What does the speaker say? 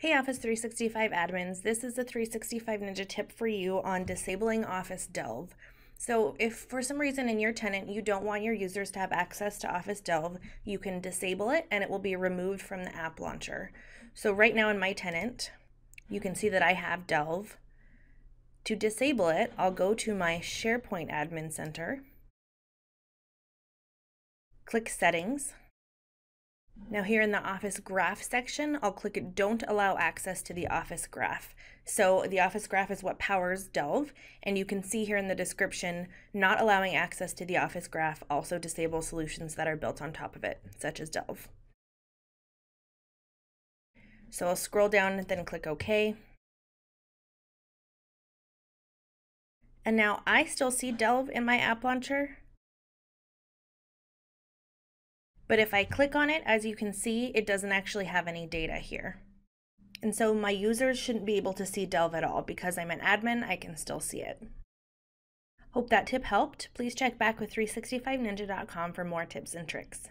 Hey Office 365 admins, this is a 365 Ninja tip for you on disabling Office Delve. So if for some reason in your tenant you don't want your users to have access to Office Delve, you can disable it and it will be removed from the app launcher. So right now in my tenant, you can see that I have Delve. To disable it, I'll go to my SharePoint Admin Center, click Settings, now here in the Office Graph section, I'll click Don't Allow Access to the Office Graph. So the Office Graph is what powers Delve, and you can see here in the description, not allowing access to the Office Graph also disables solutions that are built on top of it, such as Delve. So I'll scroll down, and then click OK. And now I still see Delve in my app launcher, But if I click on it, as you can see, it doesn't actually have any data here. And so my users shouldn't be able to see Delve at all. Because I'm an admin, I can still see it. Hope that tip helped. Please check back with 365ninja.com for more tips and tricks.